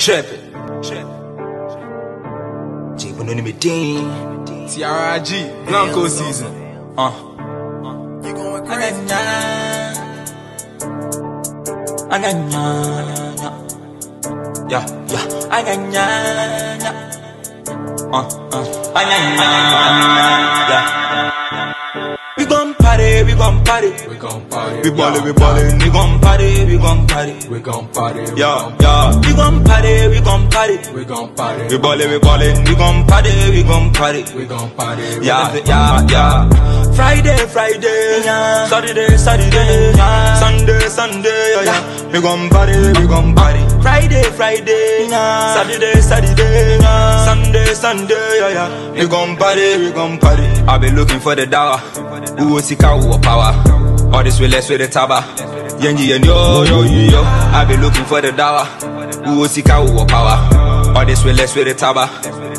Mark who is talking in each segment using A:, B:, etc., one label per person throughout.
A: Trippin'. G, but no me team.
B: TRIG, Blanco season.
A: Uh.
C: You going crazy?
A: Yeah, yeah. Uh, uh. Ananya. Yeah. Party, we gon' party.
B: We gon' party.
A: We ballin', we ballin', we gon' party, we gon' party.
B: We gon' party.
A: Yeah, yeah. We gon' party, we gon' party.
B: We gon' party.
A: We ballin', we ballin', we gon' party, we gon' party.
B: We gon' party.
A: Yeah, yeah, yeah. Friday, Friday, yeah. Saturday, Saturday, yeah. Sunday, Sunday, yeah. We gon' party, we gon' party. Friday, Friday, yeah. Saturday, Saturday. Sunday, yeah, yeah. We gon' party, we gon' party. I be looking for the dollar. Who will seek out power? All this less with the taba. Yenji and yo, yo, yo. I be looking for the dollar. Who will seek out power? All this less with the taba.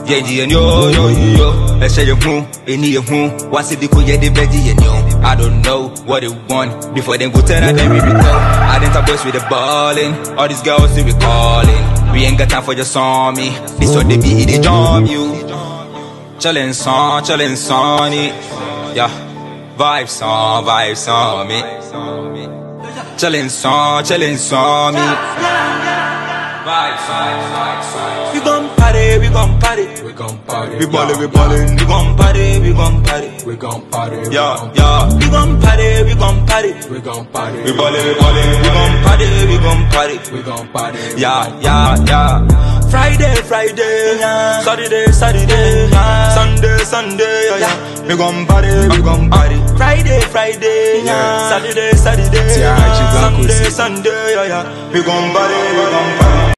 A: Yenji and yo, yo, yo. Let's share your moon, any your moon. Once it get the veggie and yo. I don't know what they want. Before them go tell them we be go. I didn't talk boys with the ballin'. All these girls still be calling. We ain't got time for just on me. This what they be, they jump you. Chillin' son, chillin' sonny. Yeah. Vibes on, vibes on me. Chillin' son, chillin' me. Vibes, vibes, vibes, vibes. We gon' party, we gon' party.
B: We gon' party.
A: We ballin', we ballin', we gon' party, we gon' party.
B: We gon' party.
A: Yeah, yeah. We gon' party, we gon' party.
B: We gon' party.
A: We ballin', we ballin', we gon' party, we gon' party.
B: We gon' party.
A: Yeah, yeah, yeah. Friday, Friday, yeah. Saturday, Saturday, yeah. Sunday, Sunday, yeah, yeah. We gon' party, we uh, gon' party. Uh, Friday, Friday, yeah. Saturday, Saturday, yeah. Sunday, Sunday, yeah, yeah. We gon' party, we gon' party.